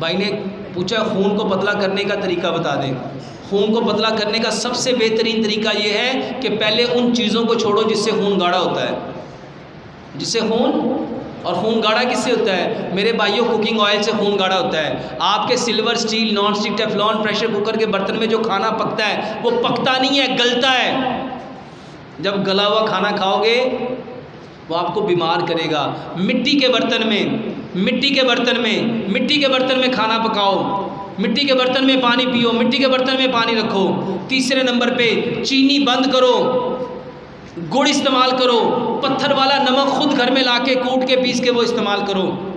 भाई ने पूछा, खून को पतला करने का तरीका बता दें। खून को पतला करने का सबसे बेहतरीन तरीका ये है कि पहले उन चीज़ों को छोड़ो जिससे खून गाढ़ा होता है। जिससे खून, और खून गाढ़ा किससे होता है? मेरे भाइयों कुकिंग ऑयल से खून गाढ़ा होता है। आपके silver steel non stick Teflon pressure cooker के बर्तन में जो खाना पकता है, वो पकता नहीं है, गलता है। जब गला हुआ खाना खाओगे, वो आपको बीमार करेगा। मिट्टी के बर्तन में मिट्टी के बर्तन में, मिट्टी के बर्तन में खाना पकाओ। मिट्टी के बर्तन में पानी पियो, मिट्टी के बर्तन में पानी रखो। तीसरे नंबर पे चीनी बंद करो। गुड़ इस्तेमाल करो। पत्थर वाला नमक खुद घर में लाके कूट के पीस के वो इस्तेमाल करो।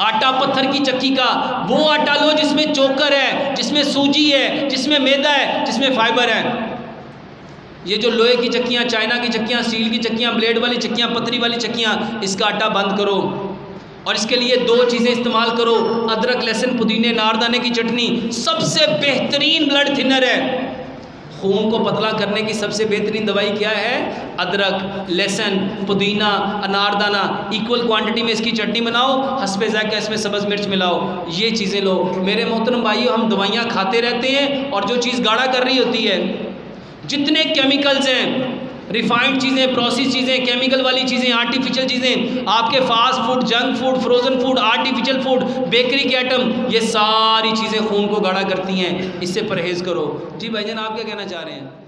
आटा पत्थर की चक्की का वो आटा लो जिसमें चोकर है, जिसमें सूजी है, जिसमें मैदा है, जिसमें फाइबर है। ये जो लोहे की चक्कियाँ, चाइना की चक्कियाँ, स्टील की चक्कियाँ, ब्लेड वाली चक्कियाँ, पतरी वाली चक्कियाँ, इसका आटा बंद करो। और इसके लिए दो चीज़ें इस्तेमाल करो, अदरक, लहसुन, पुदीने, नारदाने की चटनी। सबसे बेहतरीन ब्लड थिनर है। खून को पतला करने की सबसे बेहतरीन दवाई क्या है? अदरक, लहसुन, पुदीना, अनारदाना। इक्वल क्वांटिटी में इसकी चटनी बनाओ, हंसपे जायका इसमें सब्ज़ मिर्च मिलाओ। ये चीज़ें लो। मेरे मोहतरम भाइयों, हम दवाइयाँ खाते रहते हैं और जो चीज़ गाढ़ा कर रही होती है, जितने केमिकल्स हैं रिफाइंड चीज़ें प्रोसेस चीज़ें केमिकल वाली चीज़ें आर्टिफिशियल चीज़ें, आपके fast food junk food frozen food artificial food bakery के आइटम ये सारी चीज़ें खून को गाढ़ा करती हैं। इससे परहेज़ करो। जी भाईजान, आप क्या कहना चाह रहे हैं?